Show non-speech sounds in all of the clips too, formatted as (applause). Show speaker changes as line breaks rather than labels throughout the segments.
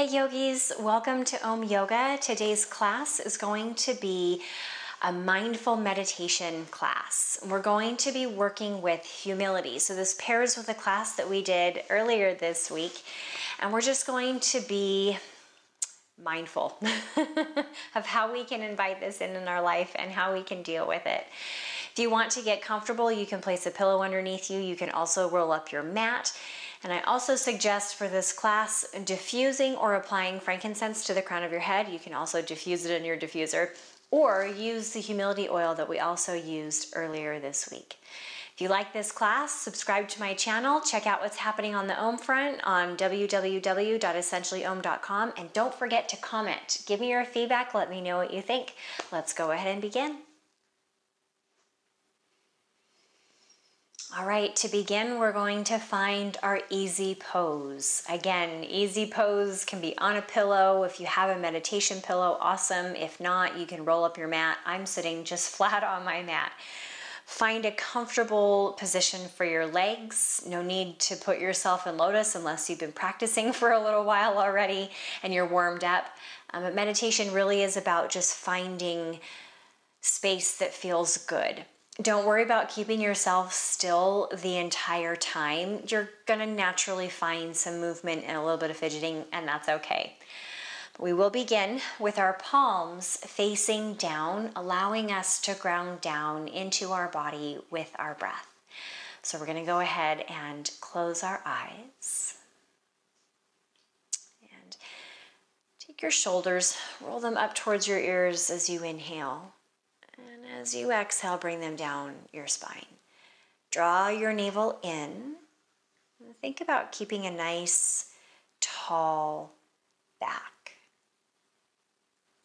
Hey yogis, welcome to Om Yoga. Today's class is going to be a mindful meditation class. We're going to be working with humility. So, this pairs with a class that we did earlier this week, and we're just going to be mindful (laughs) of how we can invite this in in our life and how we can deal with it. If you want to get comfortable, you can place a pillow underneath you. You can also roll up your mat and I also suggest for this class diffusing or applying frankincense to the crown of your head. You can also diffuse it in your diffuser or use the humility oil that we also used earlier this week. If you like this class, subscribe to my channel. Check out what's happening on the Om front on www.essentiallyom.com and don't forget to comment. Give me your feedback. Let me know what you think. Let's go ahead and begin. All right, to begin, we're going to find our easy pose. Again, easy pose can be on a pillow. If you have a meditation pillow, awesome. If not, you can roll up your mat. I'm sitting just (laughs) flat on my mat. Find a comfortable position for your legs. No need to put yourself in lotus unless you've been practicing (laughs) for a little while already and you're warmed up. Um, but meditation really is about just finding space that feels good don't worry about keeping yourself still the entire time. You're to naturally find some movement and a little bit of fidgeting, and that's okay. We will begin with our palms facing down, allowing us to ground down into our body with our breath. So we're going to go ahead and close our eyes. And take your shoulders, roll them up towards your ears as you inhale. As you exhale, bring them down your spine. Draw your navel in. Think about keeping a nice, tall back.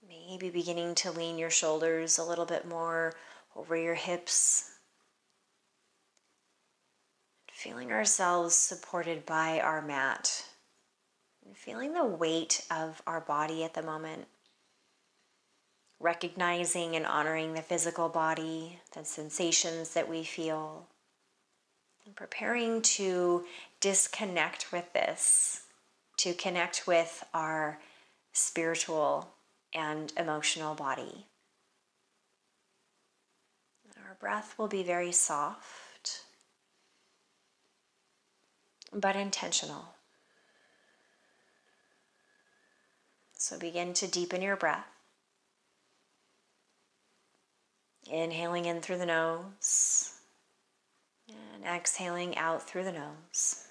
Maybe beginning to lean your shoulders a little bit more over your hips. Feeling ourselves supported by our mat. Feeling the weight of our body at the moment recognizing and honoring the physical body, the sensations that we feel, and preparing to disconnect with this, to connect with our spiritual and emotional body. Our breath will be very soft, but intentional. So begin to deepen your breath. Inhaling in through the nose and exhaling out through the nose.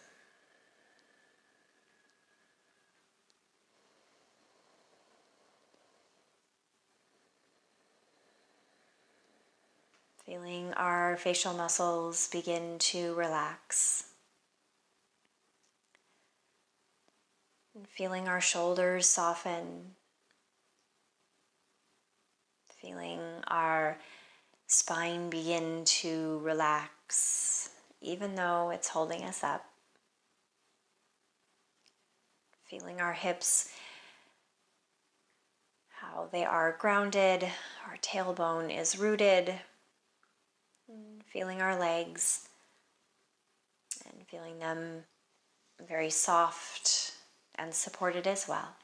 Feeling our facial muscles begin to relax. And feeling our shoulders soften. Feeling our spine begin to relax, even though it's holding us up. Feeling our hips, how they are grounded, our tailbone is rooted. Feeling our legs and feeling them very soft and supported as well.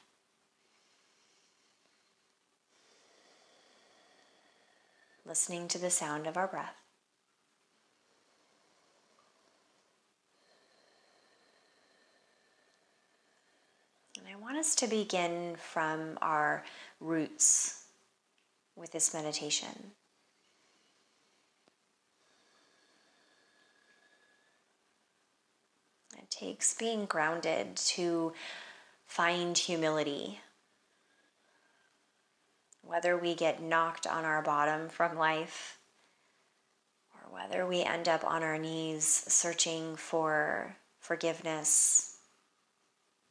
Listening to the sound of our breath. And I want us to begin from our roots with this meditation. It takes being grounded to find humility whether we get knocked on our bottom from life or whether we end up on our knees searching for forgiveness,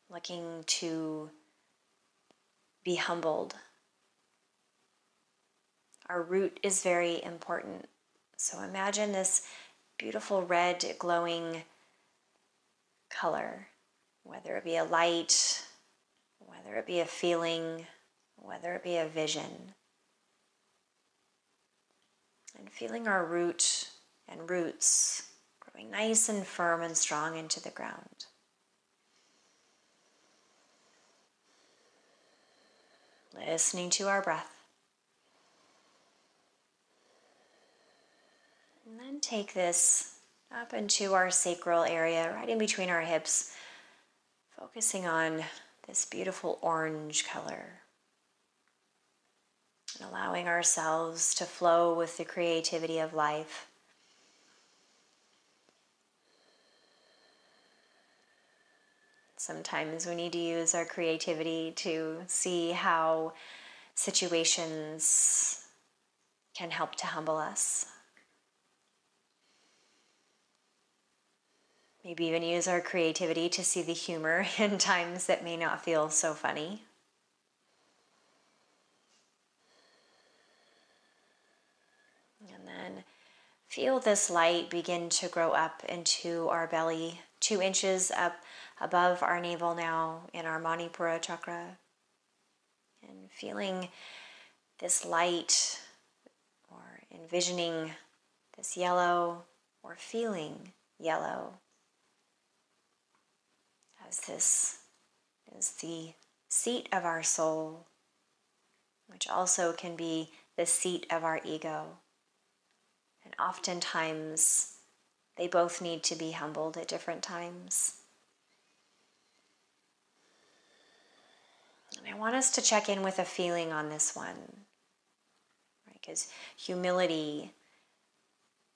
looking to be humbled. Our root is very important. So imagine this beautiful red glowing color, whether it be a light, whether it be a feeling whether it be a vision. And feeling our root and roots growing nice and firm and strong into the ground. listening to our breath. And then take this up into our sacral area, right in between our hips, focusing on this beautiful orange color. And allowing ourselves to flow with the creativity of life. Sometimes we need to use our creativity to see how situations can help to humble us. Maybe even use our creativity to see the humor (laughs) in times that may not feel so funny. And then feel this light begin to grow up into our belly, two inches up above our navel now in our Manipura chakra. And feeling this light or envisioning this yellow or feeling yellow as this is the seat of our soul, which also can be the seat of our ego. And oftentimes, they both need to be humbled at different times. And I want us to check in with a feeling on this one. Because right? humility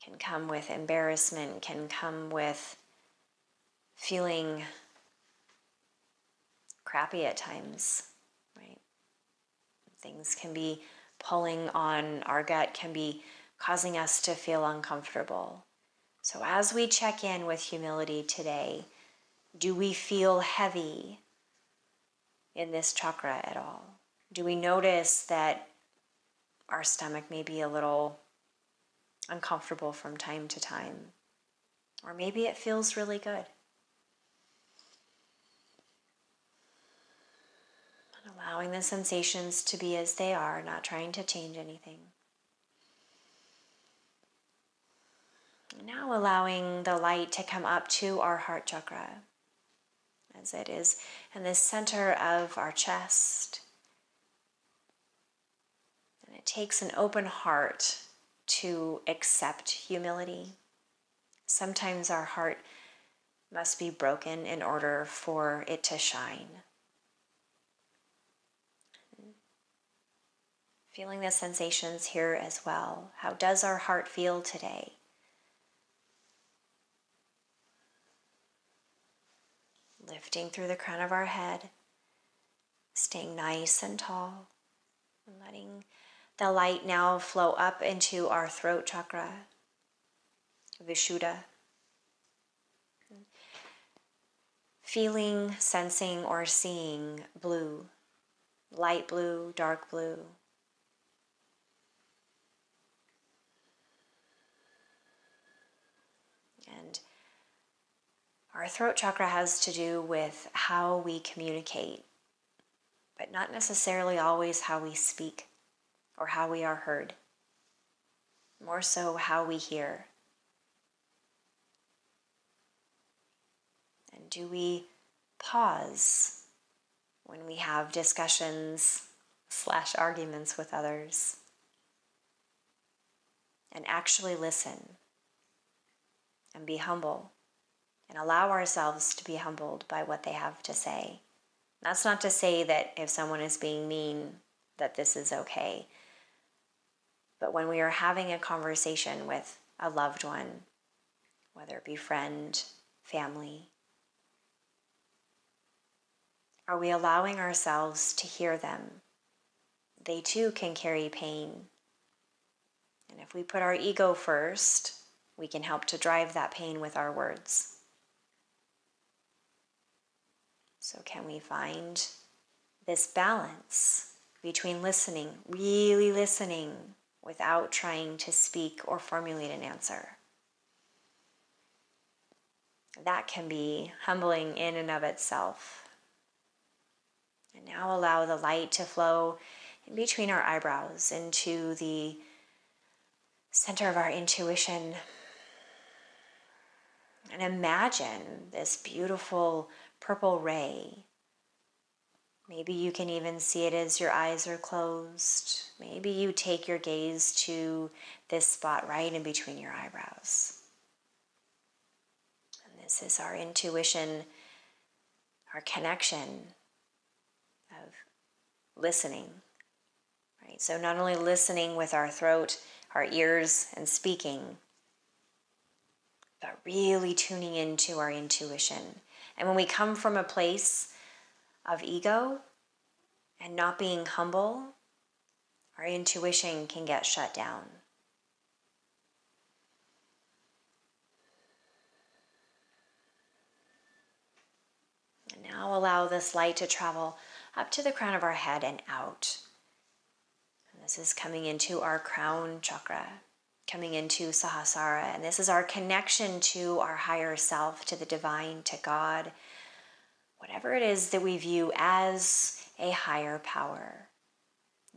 can come with embarrassment, can come with feeling crappy at times, right? Things can be pulling on our gut, can be causing us to feel uncomfortable. So, as we check in with humility today, do we feel heavy? in this chakra at all? Do we notice that our stomach may be a little uncomfortable from time to time? Or maybe it feels really good. Allowing the sensations to be as they are, not trying to change anything. Now allowing the light to come up to our heart chakra as it is in the center of our chest. And it takes an open heart to accept humility. Sometimes our heart must be broken in order for it to shine. Feeling the sensations here as well. How does our heart feel today? Lifting through the crown of our head, staying nice and tall, and letting the light now flow up into our throat chakra, Vishuddha. Feeling, sensing, or seeing blue, light blue, dark blue. And our throat chakra has to do with how we communicate, but not necessarily always how we speak or how we are heard. More so, how we hear. And do we pause when we have discussions slash arguments with others and actually listen and be humble? And allow ourselves to be humbled by what they have to say. That's not to say that if someone is being mean, that this is okay. But when we are having a conversation with a loved one, whether it be friend, family, are we allowing ourselves to hear them? They too can carry pain. And if we put our ego first, we can help to drive that pain with our words. So, can we find this balance between listening, really listening, without trying to speak or formulate an answer? That can be humbling in and of itself. And now allow the light to flow in between our eyebrows into the center of our intuition. And imagine this beautiful purple ray Maybe you can even see it as your eyes are closed. Maybe you take your gaze to this spot right in between your eyebrows. And this is our intuition, our connection of listening. Right? So, not only listening with our throat, our ears, and speaking, but really tuning into our intuition. And when we come from a place of ego and not being humble, our intuition can get shut down. And now allow this light to travel up to the crown of our head and out. And this is coming into our crown chakra coming into Sahasrara. And this is our connection to our higher self, to the divine, to God, whatever it is that we view as a higher power.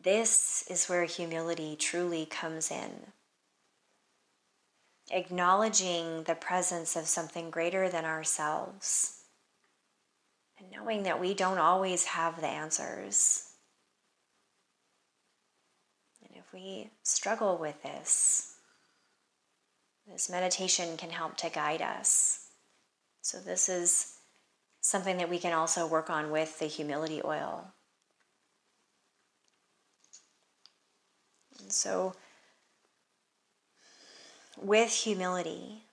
This is where humility truly comes in. Acknowledging the presence of something greater than ourselves and knowing that we don't always have the answers. And if we struggle with this, this meditation can help to guide us. So, this is something that we can also work on with the humility oil. And so, with humility,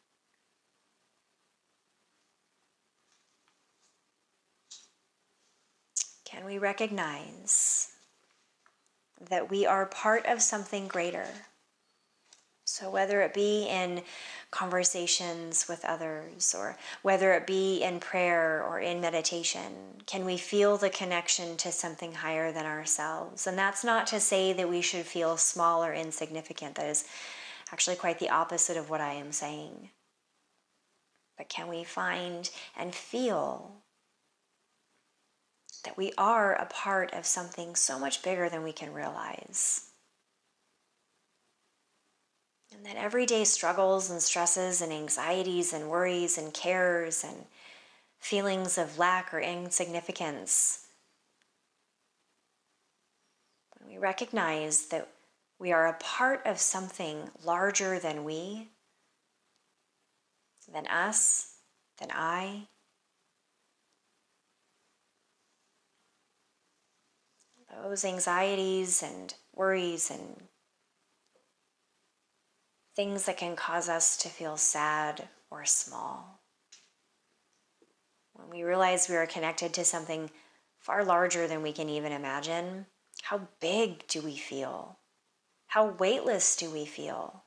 can we recognize that we are part of something greater? So, whether it be in conversations with others, or whether it be in prayer or in meditation, can we feel the connection to something higher than ourselves? And that's not to say that we should feel small or insignificant. That is actually quite the opposite of what I am saying. But can we find and feel that we are a part of something so much bigger than we can realize? And that everyday struggles and stresses and anxieties and worries and cares and feelings of lack or insignificance, when we recognize that we are a part of something larger than we, than us, than I, those anxieties and worries and things that can cause us to feel sad or small. When we realize we are connected to something far larger than we can even imagine, how big do we feel? How weightless do we feel?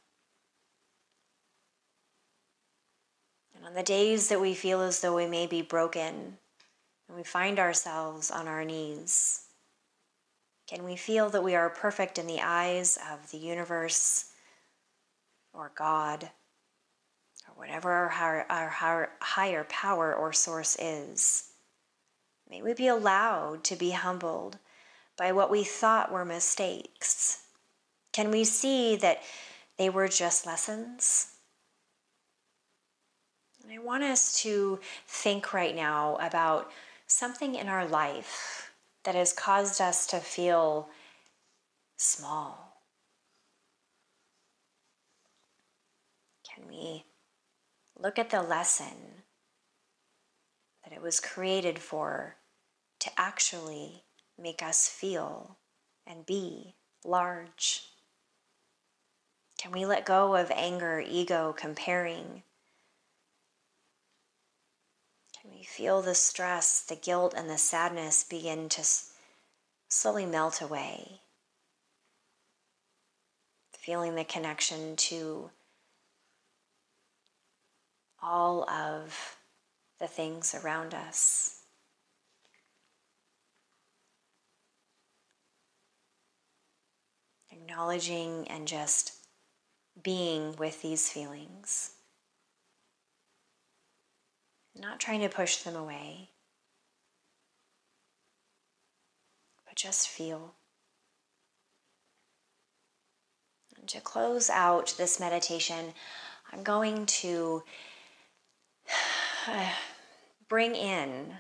And on the days that we feel as though we may be broken and we find ourselves on our knees, can we feel that we are perfect in the eyes of the universe or God or whatever our higher, our higher, higher power or source is. May we be allowed to be humbled by what we thought were mistakes. Can we see that they were just lessons? And I want us to think right now about something in our life that has caused us to feel small We look at the lesson that it was created for to actually make us feel and be large? Can we let go of anger, ego, comparing? Can we feel the stress, the guilt, and the sadness begin to slowly melt away? Feeling the connection to all of the things around us. Acknowledging and just being with these feelings. Not trying to push them away, but just feel. And to close out this meditation, I'm going to (sighs) bring in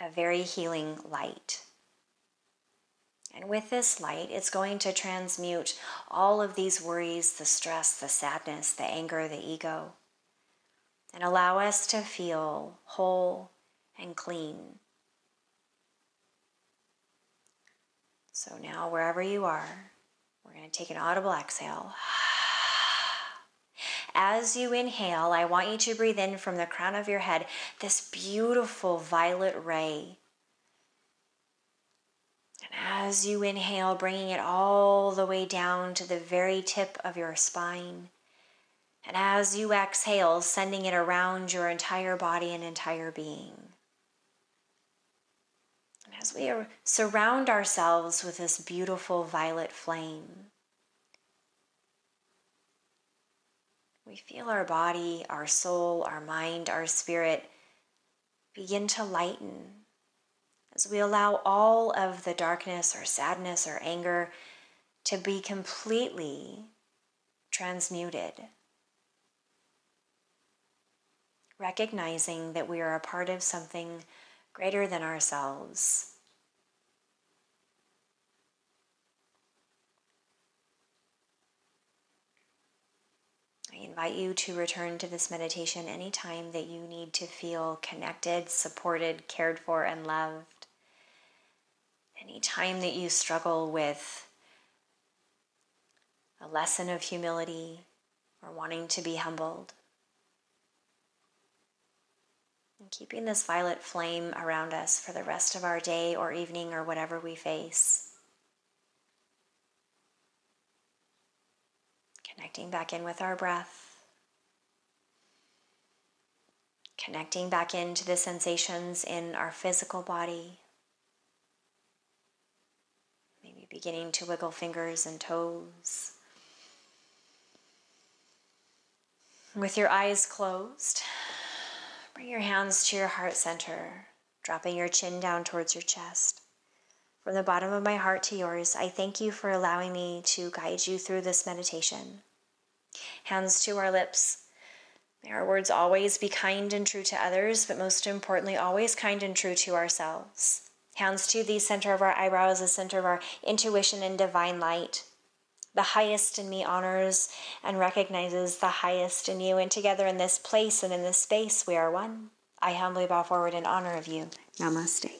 a very healing light. And with this light, it's going to transmute all of these worries, the stress, the sadness, the anger, the ego, and allow us to feel whole and clean. So now, wherever you are, we're going to take an audible exhale. (sighs) As you inhale, I want you to breathe in from the crown of your head this beautiful violet ray. And as you inhale, bringing it all the way down to the very tip of your spine. And as you exhale, sending it around your entire body and entire being And as we surround ourselves with this beautiful violet flame, we feel our body, our soul, our mind, our spirit begin to lighten as we allow all of the darkness or sadness or anger to be completely transmuted. Recognizing that we are a part of something greater than ourselves. I invite you to return to this meditation anytime that you need to feel connected, supported, cared for, and loved. Anytime that you struggle with a lesson of humility or wanting to be humbled. And keeping this violet flame around us for the rest of our day or evening or whatever we face. Connecting back in with our breath. Connecting back into the sensations in our physical body. Maybe beginning to wiggle fingers and toes. With your eyes closed, Bring your hands to your heart center, dropping your chin down towards your chest. From the bottom of my heart to yours, I thank you for allowing me to guide you through this meditation. Hands to our lips. May our words always be kind and true to others, but most importantly, always kind and true to ourselves. Hands to the center of our eyebrows, the center of our intuition and divine light. The highest in me honors and recognizes the highest in you. And together in this place and in this space, we are one. I humbly bow forward in honor of you. Namaste.